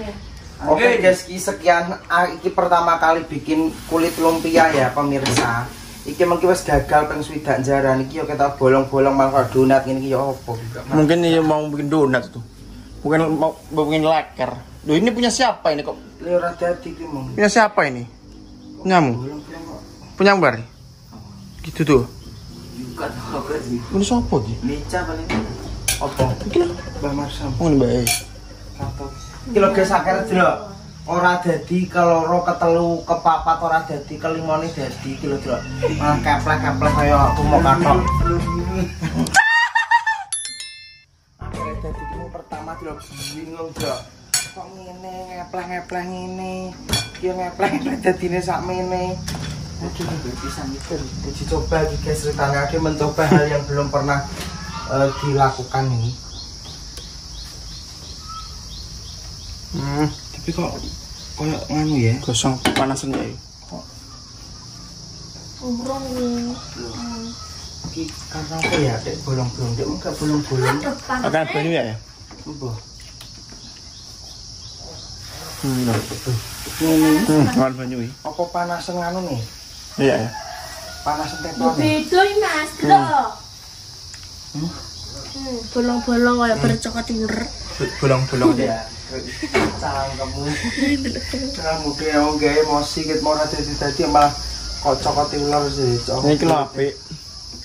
ya. Oke guys, ki sekian ah, iki pertama kali bikin kulit lumpia ya pemirsa. Iki mungkin wis gagal peng swidak jaran iki yo kita bolong-bolong malah kok donat ngene iki yo opo. Mungkin dia mau bikin donat tuh. Bukan mau mau bikin leker. Duh ini punya siapa ini kok? Li ora dadi ki mong. Punya siapa ini? Punyamu? Kok. Punya Mbak? Gitu tuh. Bukan apa sih. Ini siapa iki? Meja paling. Opo? Iki. Mbah Marsam. Oh ini Mbak. Satu. Guys akhirnya delok. Ora dadi keloro ketelu kepapat ora dadi kelimane dadi iki lho delok. Malah keplek-keplek kaya aku mau katok. Akhirnya dadi iki pertama delok bingung delok. Kok ngene ngepleh-ngepleh ngene. Iki ngepleh-ngepleh dadine sakmene. Aduh, bisa mikir. Uji coba guys ceritanya mencoba hal yang belum pernah eh, dilakukan ini. Hmm, Tapi kok kayak nganu ya? gosong panasan ya. Urung nih. Iki karena apa ya? Dek bolong-bolong, dek enggak bolong-bolong. Akan banyu ya ya? Mbah. Hmm. Ngene. Hmm, akan banyu ya. Apa panasan nganu nih? Iya ya. Panasan teplon. Beda ini mas, loh. Hmm, bolong-bolong kayak bercoklat ular. Bolong-bolong ya. Cangkemmu. Jangan mudah ya wong gawe emosi ket mau dadi dadi malah kok cokot ular sih. Cok. Ini kilo apik.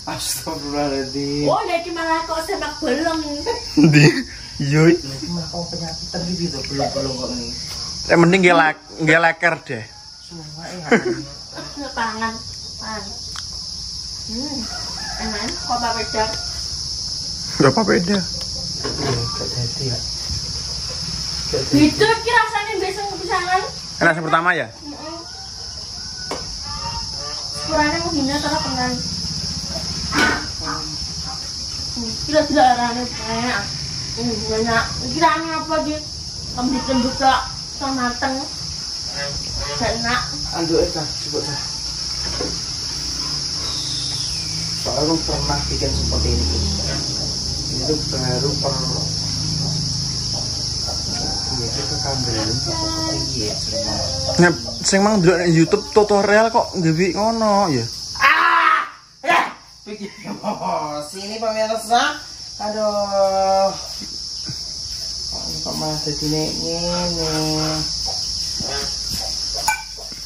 Astagfirullahaladzim. Oh, lagi malah kok sepak bolong. Ndi? Yo. Lagi malah kok penyakitan gitu tuh belum-belum kok ini. Nggak lek nggak leker deh. Sumpah ya. Ah, Pangan, pangan. Hmm, enak. Kok apa beda? Gak apa beda. Iya, gak dadi ya. Itu ki rasanya biasa kepisangan. Enak yang pertama ya? Heeh. Kurangnya menghina cara pengen. Hmm, Kira tidak arahnya banyak. Hmm, banyak. Kiranya apa sih? Lembut-lembut kok, sama mateng. Enak. Anduk Eka, coba dah. Baru pernah bikin seperti ini. Tuh baru per Iya, iya cuma. Nah, sing mang dulu di YouTube tutorial kok gawe ngono ya. Ah! Ya, oh, sini pemirsa. Aduh. Kok ini kok malah jadi ini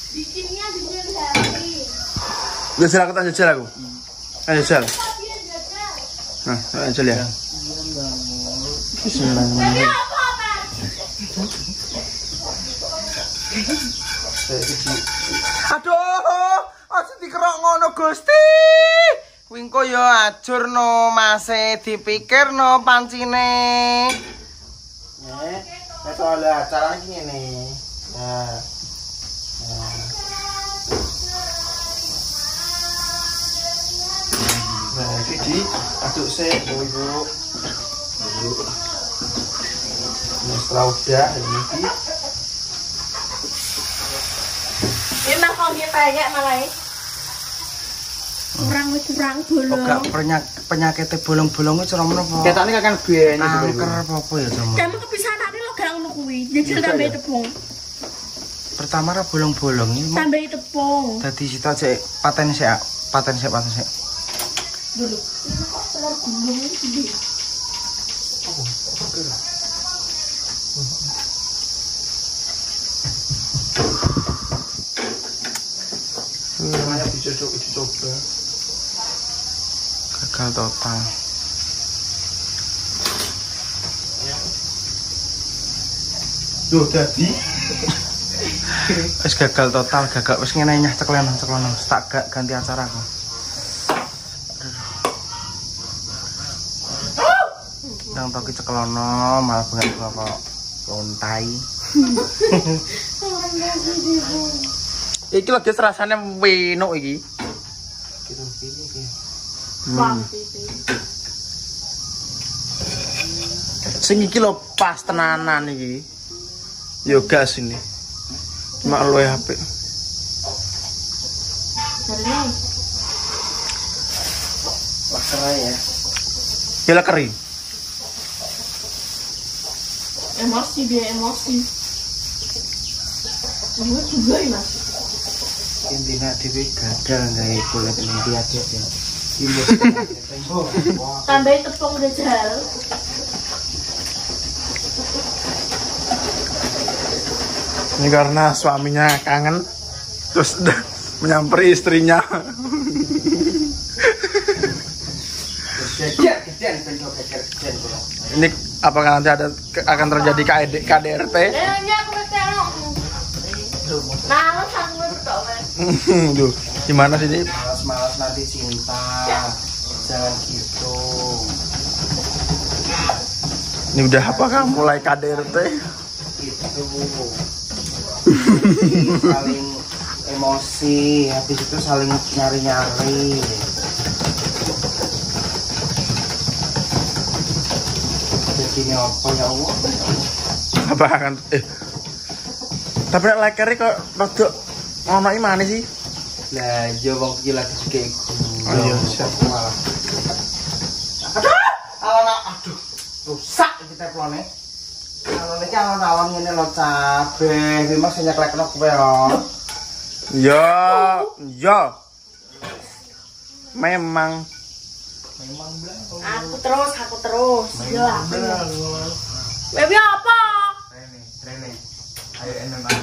Bikinnya bikin hari. Jajal aku tak jajal aku. Ayo ya jaga. Nah, jajal ya. Bismillahirrahmanirrahim. Apa? Aduh, aja dikerok ngono Gusti. Wingko ya ajur no mase dipikir no pancine. Nek, nek soal acara iki ngene. Nah. Nah. Iki aduk sik, Bu Ibu. Ibu. Nah, setelah udah ini kalau dia kayak malah ya. kurang kurang bolong. Oga penyak penyakit bolong-bolong itu cara menapa? Ketane kakang biyen Kanker apa apa ya sama? Kamu kepisahan ini lo gak ngono kuwi. Jadi tambah tepung. Pertama ra bolong-bolong ini. mau Tambah tepung. Dadi sita cek paten sik, paten sik, paten sik. Dulu. Kok telur gulung ini gede. Semuanya dicoba, dicoba. Gagal total. Duh, dadi. Wis gagal total, gagal wis ngene nyah ceklenan ceklenan. Tak gak ganti acara aku. Yang toki ceklono malah banget kok lontai. Iki lho guys rasane wenuk iki. Kita pilih Hmm. Sing iki lho pas tenanan iki. Yo gas ini. Cuma luwe ini. Leker ya. Ya kering. Emosi dia emosi. Ini juga ya mas. intinya dewe gagal nggak kulit nanti aja ya Tambahin tepung. Ini karena suaminya kangen terus menyamperi istrinya. Ini apakah nanti ada akan terjadi KD, KDRT? Duh, gimana sih ini? Malas-malas nanti cinta. Jangan gitu. Ini udah apakah mulai KDRT? Itu. saling emosi, habis itu saling nyari-nyari. Jadi apa ya Allah? Apa akan eh tapi lekernya kok rada ono mana sih? Lah, yo wong iki lagi Oh, iya, siap. malah. Alon aduh, rusak iki teflone. Alon iki alon-alon ngene lho cabe, iki mas nyeklekno kowe yo. Ya, ya. Memang. Aku terus, aku terus. Yo aku. Baby apa? Ayo MMA.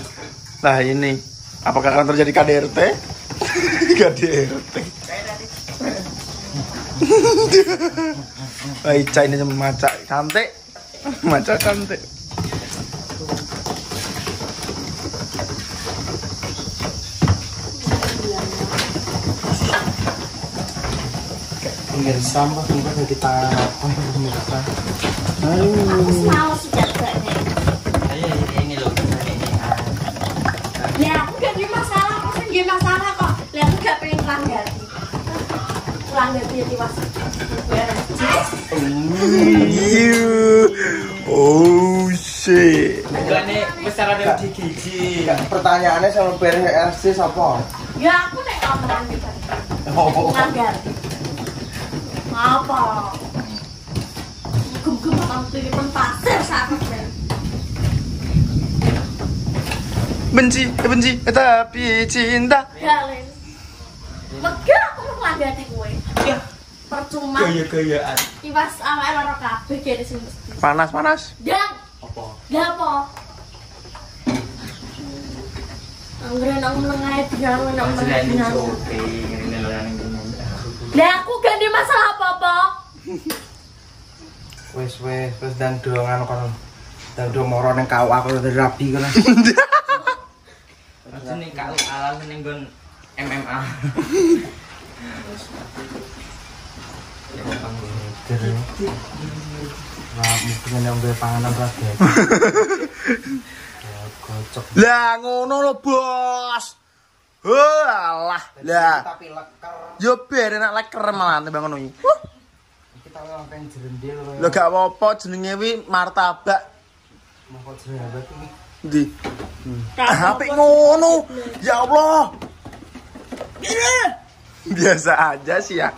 Nah ini Apakah akan terjadi KDRT? KDRT Wah Ica ini maca cantik Maca cantik Pinggir sampah juga jadi tangan apa ya pemirsa. Aku Oh shit Ini besar ada di gigi. Pertanyaannya sama BRC siapa? Ya aku nek kameran gitu. Oh. Apa? Pasir. Benci, benci, tapi cinta Galin. Lega aku mau. Ya. Percuma. Gaya-gayaan. Iwas awake loro kabeh kene sing mesti. Panas, panas Dan Apa? Lah apa? Anggere nang nang syuting, ini loh yang ini. Lah aku gak ada masalah apa-apa. wes wes wes dan dongan kon dan do moro ning kau aku udah rapi kan Terus ini kali alam ini gon MMA. Wah, mungkin yang gue panganan raga. Ya, kocok. Lah ngono lo bos Oh alah Lah Tapi leker. Yo biar enak leker malah ngono iki. Huh. Kita ngomongin jerendil. Lah gak apa-apa jenenge wi martabak. Mau jerendil ini. Ndi? Ah, apik ngono. Ya Allah. Biasa aja sih ya.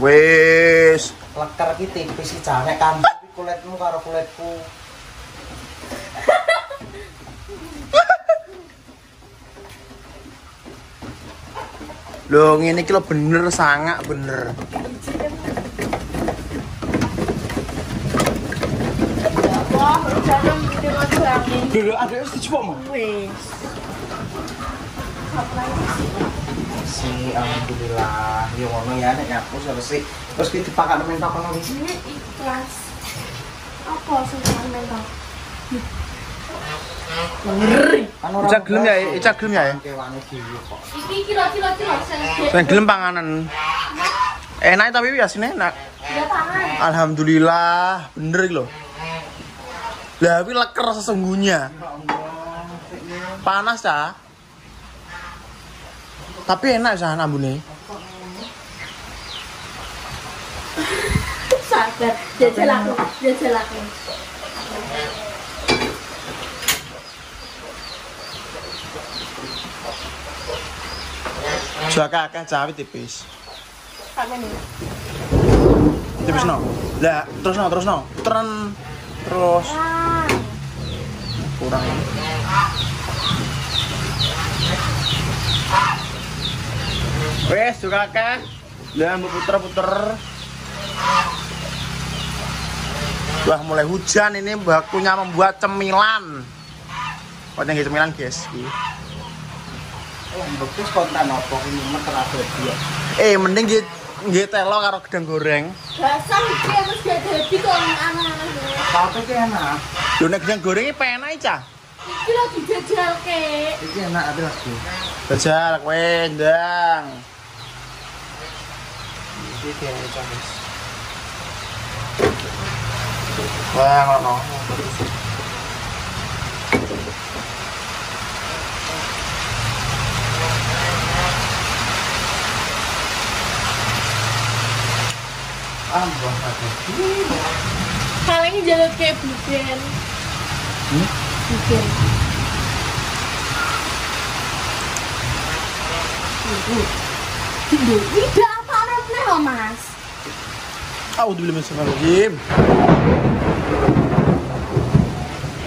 Wes. Leker ki tipis ki jane kan Tapi kulitmu karo kulitku. Loh ngene iki lho bener sangak bener. Dulu ada mau. Wes. Si alhamdulillah. Yo ngono ya nek nyapu selesai. Terus ki dipakai nemen. Ini ikhlas. Apa ora Ica gelem ya, Ica gelem ya. kok. Iki kilo-kilo-kilo sing Sing gelem panganan. Enak tapi biasanya enak. Ya. Alhamdulillah, bener iki lho. Lah kuwi leker sesungguhnya. Panas ta? Tapi enak sah ambune. Sabar, jajal aku, jajal aku. Jaka akeh cawe tipis. Sampe nih. Tipis no. Lah, terus no, terus no. Tren. Terus. Kurang Wes juga kah? Dan puter-puter. Wah mulai hujan ini waktunya membuat cemilan. Buat yang cemilan guys. Iki. Oh, bagus konten apa ini meter dia. Eh mending nggih nggih telo karo gedang goreng. Basah iki wis gak dadi kok anak-anak. Tapi ki enak. Lho nek gedang goreng iki penak iki, Cah. Iki lho dijajalke. Iki enak ada lagi. Bajal kowe ndang. Iki kayak guys. Wah. Paling jalur kayak bugen. Hmm? Ibu, tidak loh mas? Audu billahi minasyaitonir rajim.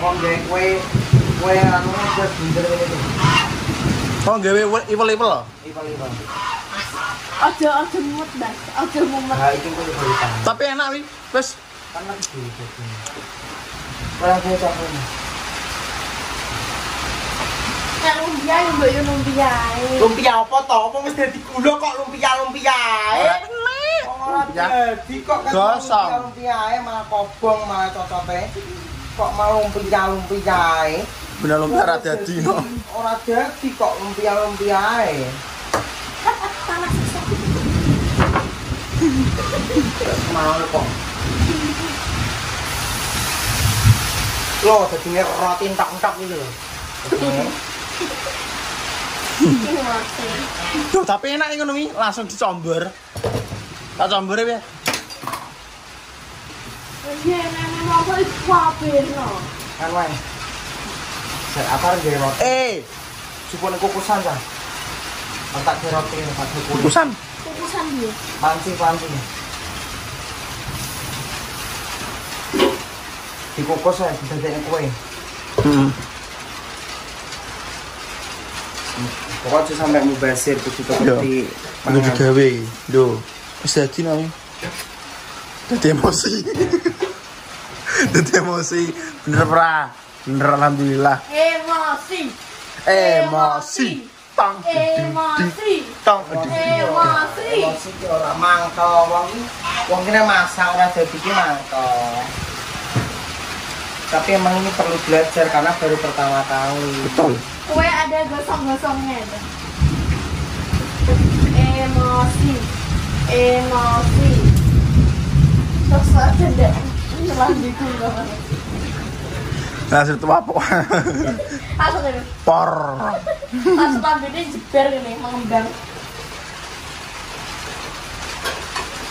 Wong gawe kue kue anu wis bunder ngene iki. Gawe iwel-iwel lho. Ipal-ipal. Ojo ojo mumet mas, ojo mumet. Nah, iki. Tapi enak wi. Wes Kan lagi Kan lumpia yang mbak yo lumpia. Lumpia apa to? Apa wis dadi gula kok lumpia-lumpia ae? Ora dadi kok kan Gosong. lumpia ae malah kobong malah cocote. Kok malah lumpia-lumpia ae? bener lumpia ra dadi no. Ora dadi kok lumpia-lumpia ae. Mau kok. Loh, jadinya roti entak-entak gitu loh. Ini. Duh, tapi enak ngono wi, langsung dicomber. Tak comber ya. Iya, nenek apa itu wabir no. Kan wae. Saya apa roti? Eh, Supone kukusan ta. Entak di roti entak di kukus. kukusan. Kukusan dia. Pancing-pancing. Dikukus ya, didadekne kue. Heeh. Pokoknya sampai mubasir tetep Yo. di Udah digawe. Duh, wis dadi no wi. Dadi emosi. Dadi emosi. Bener pra. Bener alhamdulillah. Emosi. Emosi. Tang. Emosi. Tang. Emosi. Emosi ki ora mangkel wong. Wong kene masak ora dadi ki mangkel. Tapi emang ini perlu belajar karena baru pertama kali. Betul. Kue ada gosong-gosongnya itu. Emosi. Emosi. Terus aja deh. Lanjut dulu. Nah, situ apa? Langsung ini. Por. Langsung lanjutnya jeber ini mengembang.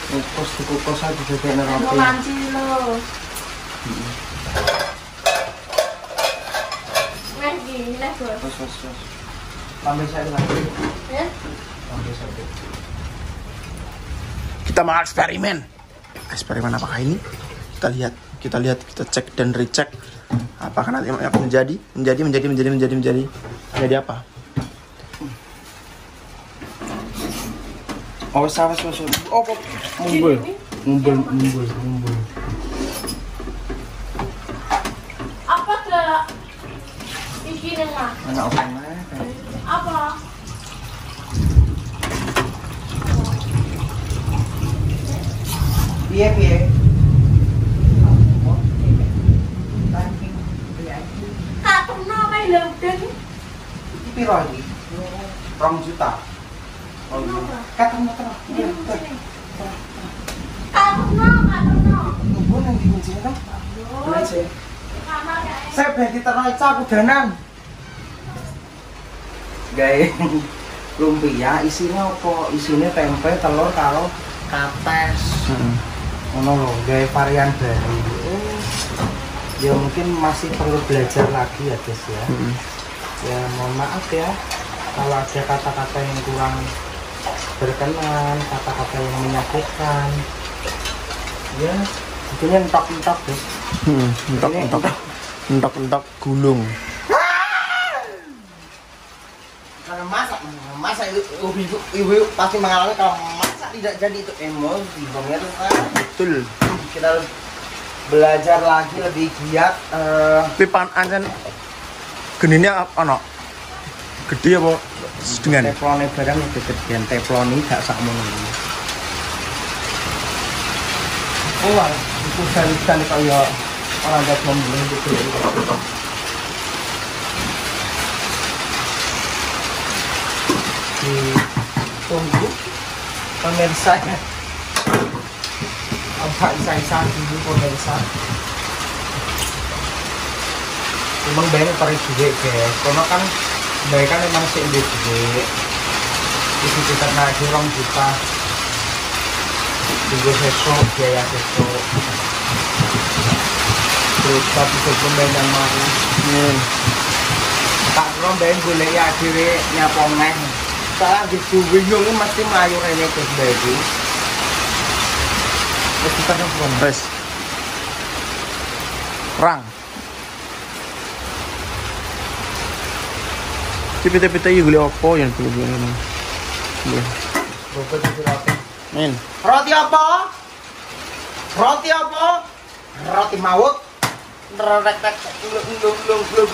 Kukus dikukus aja didadekne Mau roti. manci lo. Lah bos. Terus terus. Tambah saya lagi. Ya. Tambah saya. Kita mau eksperimen. Eksperimen apakah ini? Kita lihat, kita lihat, kita cek dan recheck. Apakah nanti yang akan menjadi, menjadi, menjadi, menjadi, menjadi, menjadi, menjadi apa? Oh, wis wis. Oh, kok mumbul. Mumbul, mumbul, mumbul. Apa tuh? Mah. Enak apa? Piye piye? Lembeng? Iki piro iki? Juta. Oh iya. Katemu terus. Nang di kan? Kamar kayak Saya ben diterno Ica kudanan. Gawe lumpia isinya apa? Isinya tempe, telur karo kates. Ngono lho, gawe varian baru. Oh. Ya mungkin masih perlu belajar lagi ya, Des ya. Ya mohon maaf ya kalau ada kata-kata yang kurang berkenan, kata-kata yang menyakitkan. Ya, intinya entok-entok, Des. Hmm, entok entok. Entok entok gulung. Karena itu ibu, ibu, ibu pasti mengalami kalau masak tidak jadi itu emosi, pemirsa. Betul. Kita harus belajar lagi lebih giat. eh, Tapi pan ancen genine apa ono? Gede apa sedengan? teflonnya barang yang kegedean teflon ini gak sak ini. Oh, itu dan kayak orang ada bom gitu. Ditunggu pemirsa ya. Apa isa-isa dulu pemirsa. Emang banyak tarik duit guys, karena kan baik kan emang sih duit duit. Itu kita naik orang juta. Tunggu besok biaya besok. Terus tapi sebelum yang mau Hmm. tak kira ben golek ya dhewe nyapa neh. Salah gitu bingung ini mesti melayu rene terus baby. Wis kita nang kono. Wes. Perang. Pita-pita iki golek apa yang perlu gue ini? Iya. Roti. Men. Roti apa? Roti apa? Roti maut. Rek lung lung lung lung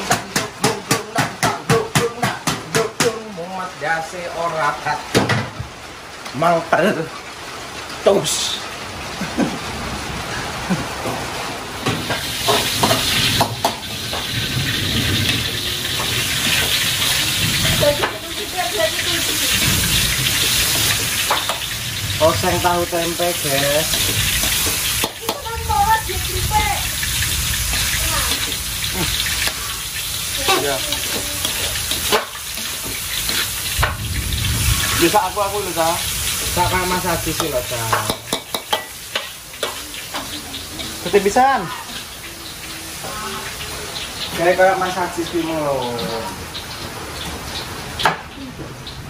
nak tak lung lung nak lung lung muat jase ora kat. Mangkel. Tos. Oseng tahu tempe, guys. Iya. Bisa aku aku lho, Sa. Tak kamar saji sih loh, Cak. Ketipisan. Kayak kayak mas saji sih loh.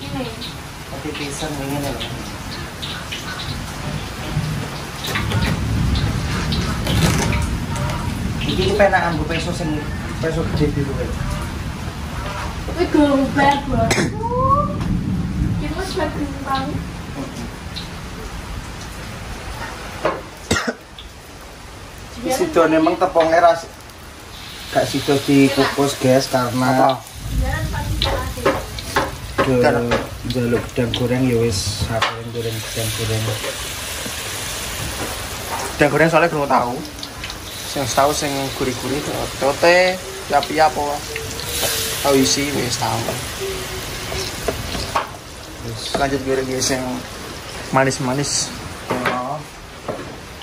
Ini. Pisang ini loh. Iki penakan bu peso sing peso gede biru. Wih, gombal banget. Lagi banget. Sido memang tepungnya ras gak sido dikukus guys karena jaluk gedang goreng ya wis goreng goreng gedang goreng. Dan goreng soalnya kurang tahu. Sing tahu sing gurih-gurih tote, yapi apa. Tahu isi wis tahu. Lanjut goreng guys yang manis-manis. Oh,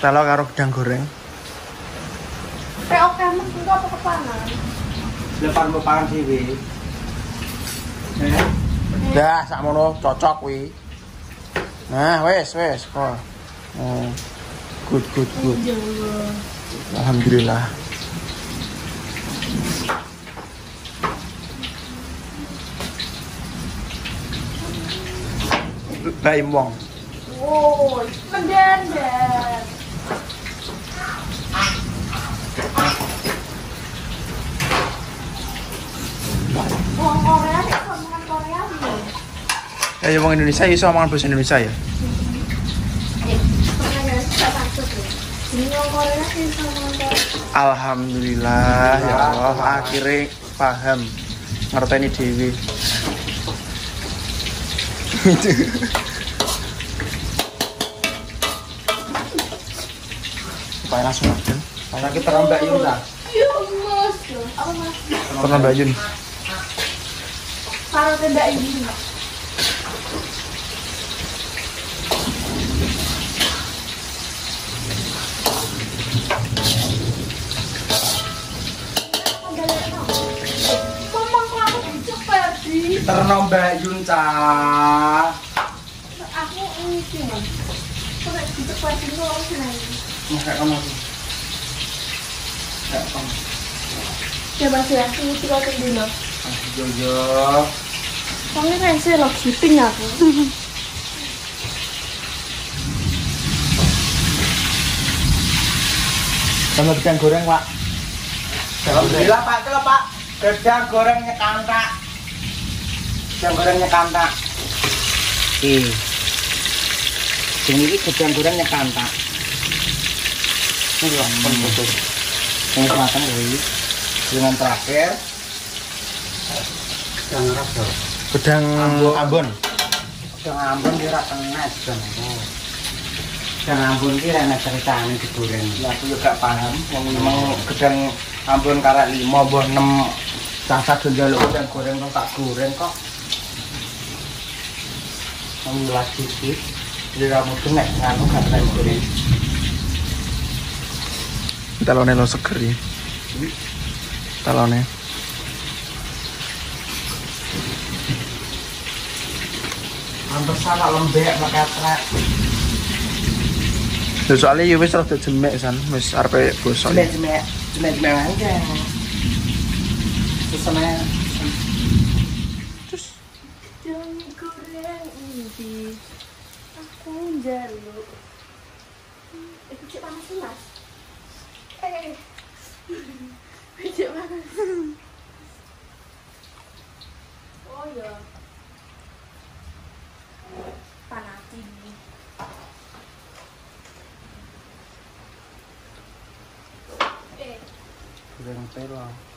Kalau karo gedang goreng. Oke, mas, enggak apa kepanan. depan mepangan sih wi. Eh, Dah, sakmono cocok wi. Nah, wes, wes. Oh. Oh. Good, good, good. Alhamdulillah. Baim wong. Woi, mendadak. Wong Korea Korea. Ya, wong Indonesia iso omongan bahasa Indonesia ya. Eh. Ini Korea. Alhamdulillah ya Allah akhirnya paham ngerteni dewi. Supaya langsung aja. karena kita rambak yuk dah. Iya, mas. Apa mas? Pernah Terno Mbak Yun cah. Aku ini sih mas. Sampai dicepetin tuh aku senang. Nggak kamu sih. Nggak kamu. Ya mas ya, ini sih kalau dulu. Ah, Jojo. Soalnya kan saya log shipping aku. Sama gedang goreng, Pak. Alhamdulillah Pak, coba Pak. Gedang gorengnya kantak. Gorengnya kantak. Ih. Ini gorengnya kantak. Ini loh, khusus. Yang matang ini. Dengan terakhir. Gedang rasa. Gedang Ambon. Ambon. Gedang ambon dia kena gedang ambon. Gedang ambon ini rana ceritanya digoreng. Ya aku juga paham. Yang memang gedang ambon karak lima, boh enam. Sasa jaluk gedang goreng kok tak goreng kok. Lagi sih. Jadi kamu kena nganu kena goreng. Talone lo seger ya. Talone. Hampir sama lembek pakai trek. Lho soalnya ya wis rada jemek san, wis arepe gosok. Jemek jemek jemek jemek aja. Terus sama Jam goreng ini aku jaluk. Eh, cek panas mas. Eh, cek panas. Oh ya. Panas ini. Eh, goreng telo.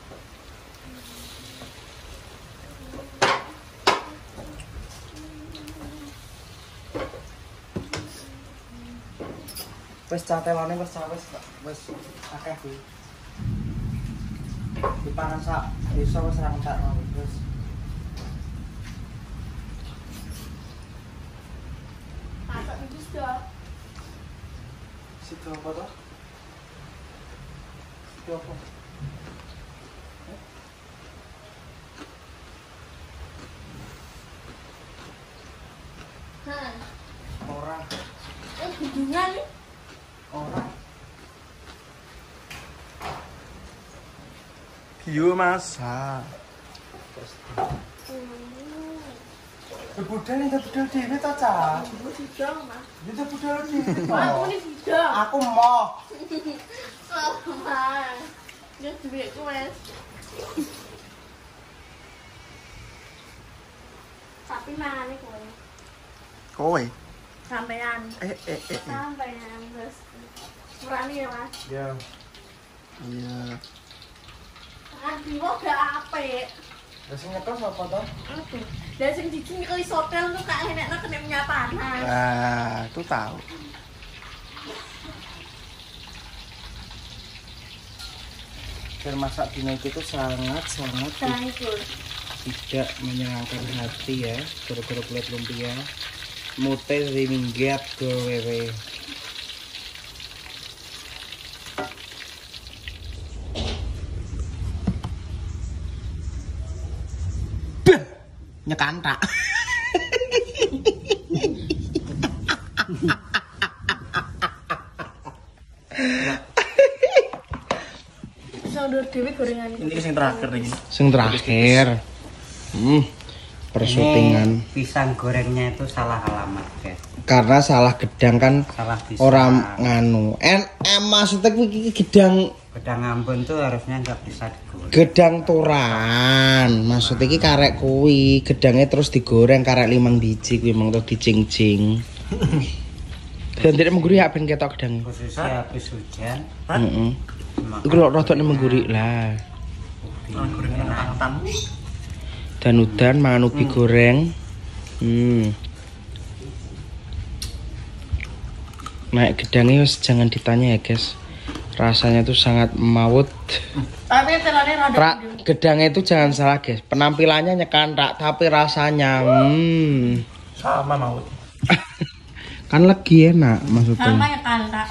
Cah telone wes cah wes wes akeh kuwi. Dipangan sak desa wes ra masak itu sudah. Situ apa toh? Situ apa? Yo masak. Budal itu budal to. Itu budal to. Aku ini sudah. Aku mau. Oh, mas. Ini duitku, mas. Tapi mana nih kowe? Kowe. Sampean. Eh eh eh. eh. Sampean terus. Murani ya, mas. Ya. Iya. Aduh, kok gak apik. Lah sing nyekel sapa to? Aduh. Dan sing dijin kalau hotel tuh kak enaknya kena minyak panas. Nah, itu tahu. Dan masak dino itu tuh sangat sangat Sangkul. tidak menyenangkan hati ya. Gara-gara kulit lumpia. Mute dari minggat ke Sandur dewi gorengan. Ini sing terakhir nih. Sing terakhir. Hmm. Persyutingan. Ini pisang gorengnya itu salah alamat guys Karena salah gedang kan salah pisang orang nganu. En, eh, maksudnya gedang gedang ambon tuh harusnya nggak bisa digoreng gedang turan. Maksudnya iki karek kuwi, gedangnya terus digoreng karek limang biji kuwi mong tuh dicing-cing. Dan tidak menggurih apa yang ketok gedang. khususnya habis hujan Heeh. Iku lho menggurih lah. Gorengan antan. Dan udan mangan ubi goreng. Hmm. Naik gedangnya wis jangan ditanya ya guys. Rasanya tuh sangat maut. Tapi telurnya rada Pra, gedangnya itu jangan salah guys. Penampilannya nyekantak tapi rasanya hmm. Sama mau. Kan lagi enak sama maksudnya. ya kantak.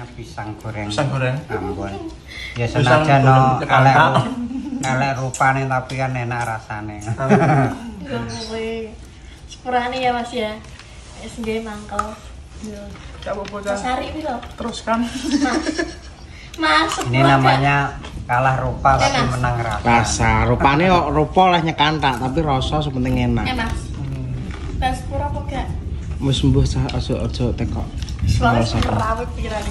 namanya pisang goreng Pisang goreng. ambon ya senajan no goreng elek rupane tapi kan enak rasane Ya kowe. Sepurane ya Mas ya. Wis Mas Hari iki lho. Terus kan. Masuk Ini namanya kalah rupa tapi Enak. menang rasa. Rasa, rupane kok rupa oleh nyekantak tapi rasa sepenting Eh enak. mas Mas pura apa gak? Wis mbuh sah aja aja tekok. Soalnya Rasa apa? serawet pikiran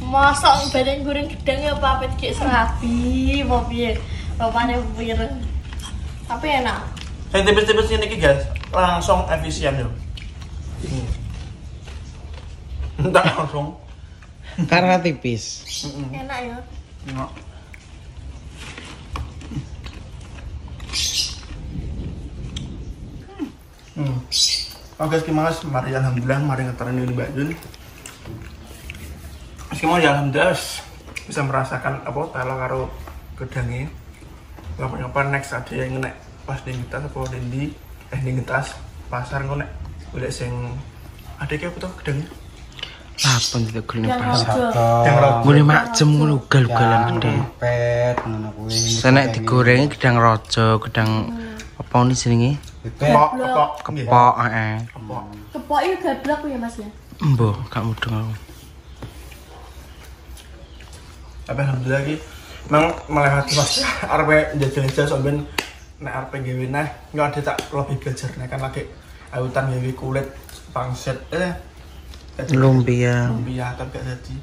Mosok badan goreng gedang ya papet kayak serabi Mau piye Rupanya pireng Tapi enak Yang tipis-tipis ini guys, langsung efisien yo. Entah langsung. Karena tipis. Enak ya Nggak. Hmm. Oke, gimana mas? Mari alhamdulillah, mari ngetarin ini Mbak Jun. Meskipun ya alhamdulillah bisa merasakan apa telo karo gedangnya. Ngapa-ngapa next ada yang nek pas di ngetas apa di eh di ngetas pasar ngono nek golek sing ada kayak apa tuh gedangnya? Apa itu kuning Yang pas? rojo Yang rojo. Mune macem ngono ugal-ugalan gede. Senek digorengi gedang rojo, gedang apa nih jenenge? Kepok, kepok. Kepok, heeh. Kepok. Kepok itu gablak ya mas ya Mbah, gak mudeng aku. tapi alhamdulillah ki memang melewati mas arep jajal-jajal sampean nek arep gawe nah nggak ada tak lebih belajar nah kan lagi autan gawe kulit pangset eh jadi Lumpia. lumpia tapi gak jadi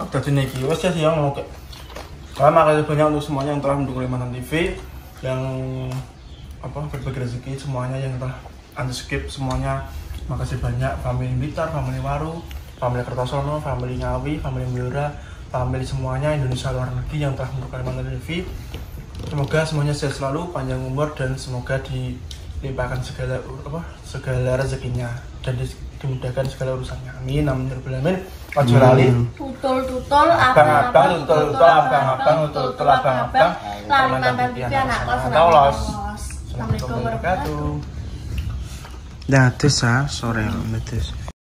aku tadi nih wes ya sih yang mau ke Karena makasih banyak untuk semuanya yang telah mendukung Limanan TV yang apa berbagi rezeki semuanya yang telah anti skip semuanya makasih banyak family Blitar, family Waru, family Kertosono, family Ngawi, family Blora, family semuanya Indonesia luar negeri yang telah mendukung Limanan TV semoga semuanya sehat selalu panjang umur dan semoga dilimpahkan segala apa segala rezekinya dan di- dimudahkan segala urusannya amin amin ya rabbal alamin ojo lali Tutul tutul Abang-abang, tutul-tutul, abang-abang, tutul-tutul, abang-abang. Lari mantan TV anak kos Tahu, Los. Assalamualaikum warahmatullahi wabarakatuh Nah, terus ah, sore, terus.